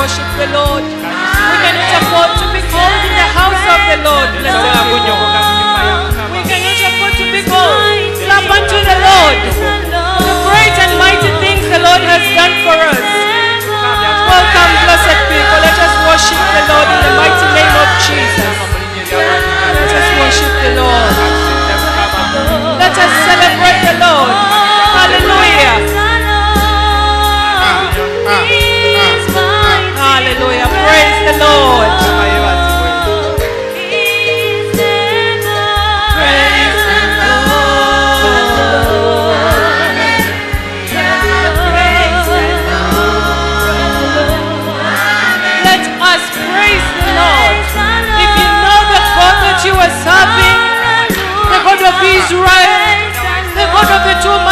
worship the Lord. We cannot afford to be cold in the house of the Lord. We cannot afford to be cold. Clap unto the Lord. The great and mighty things the Lord has done for us. Welcome, blessed people. Let us worship the Lord in the mighty name of Jesus. Let us worship the Lord. Let us celebrate the Lord. Hallelujah. Ah. to